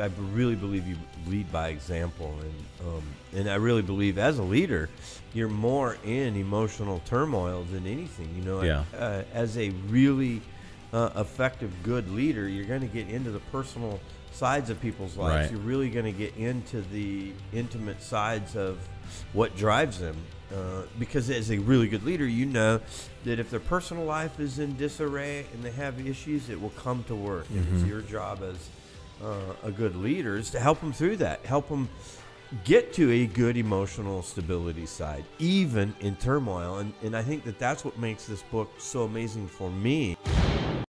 I really believe you lead by example, and um, and I really believe as a leader, you're more in emotional turmoil than anything. You know, Yeah. uh, as a really uh, effective, good leader, you're going to get into the personal sides of people's lives. Right. You're really going to get into the intimate sides of what drives them. Uh, because as a really good leader, you know that if their personal life is in disarray and they have issues, it will come to work. And it's your job as uh, a good leader is to help them through that, help them get to a good emotional stability side, even in turmoil. And, and I think that that's what makes this book so amazing for me.